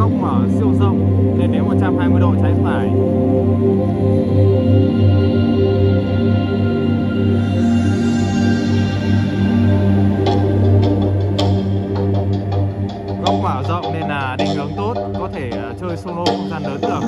góc mở siêu rộng lên đến 120 độ trái phải. Góc mở rộng nên là định hướng tốt, có thể ờ, chơi solo không gian lớn được.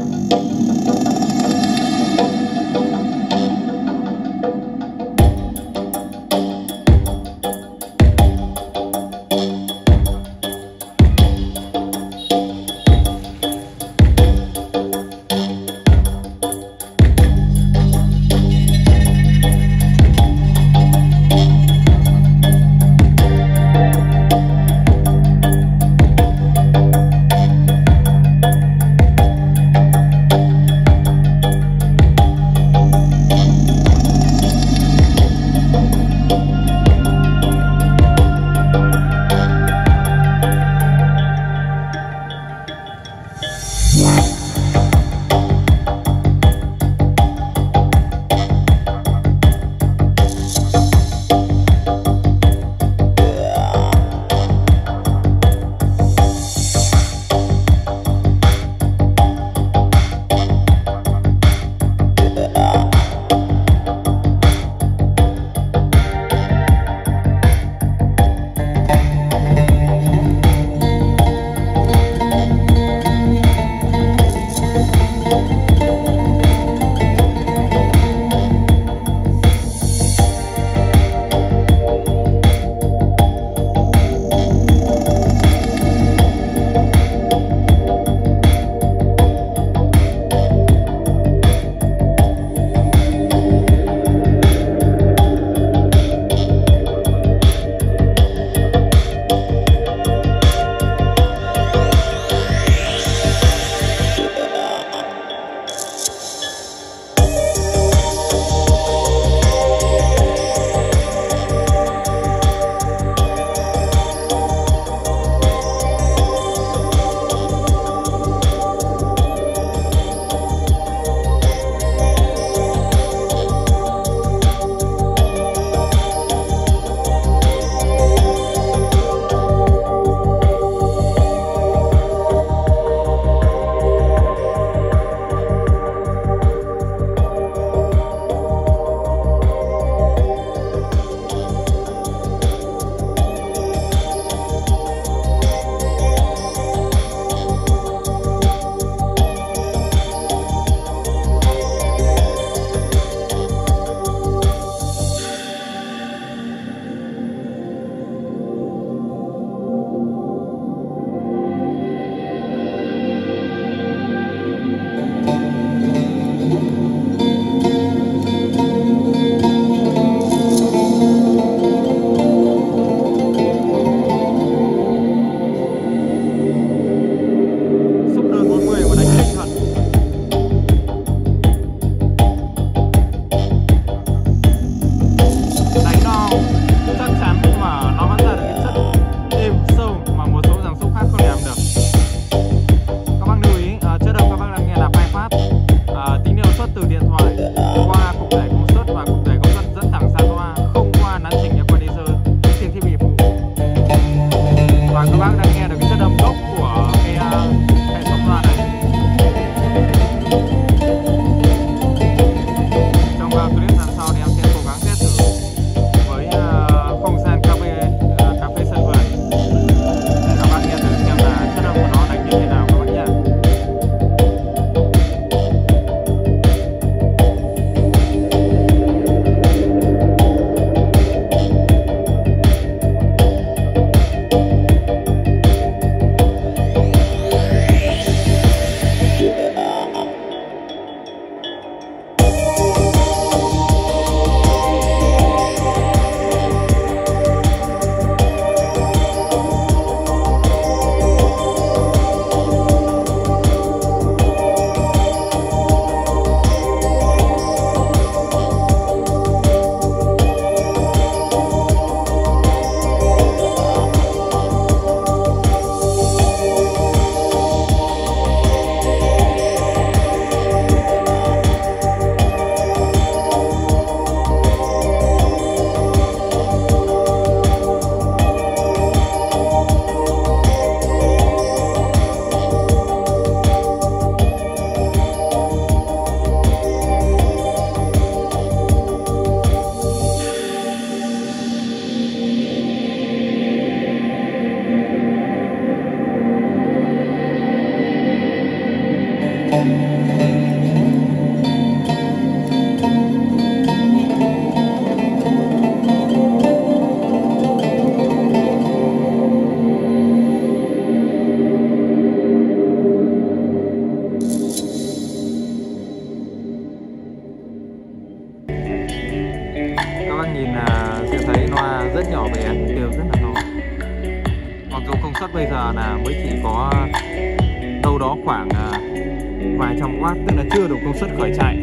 Là sẽ thấy loa rất nhỏ bé đều rất là to mặc dù công suất bây giờ là mới chỉ có đâu đó khoảng à, vài trăm watt tức là chưa đủ công suất khởi chạy.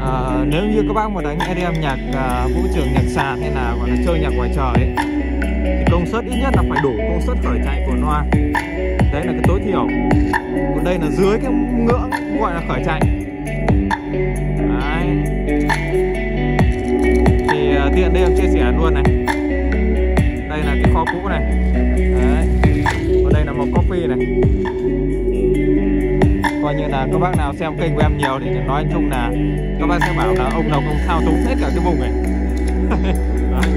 À, nếu như các bác mà đánh EDM nhạc à, vũ trường nhạc sàn hay là gọi là chơi nhạc ngoài trời ấy thì công suất ít nhất là phải đủ công suất khởi chạy của loa đấy là cái tối thiểu. Còn đây là dưới cái ngưỡng gọi là khởi chạy. Đấy luôn này. Đây là cái kho cũ này. Đấy. Còn đây là một coffee này. Coi như là các bác nào xem kênh của em nhiều thì nói chung là các bác sẽ bảo là ông nào cũng thao túng hết cả cái vùng này.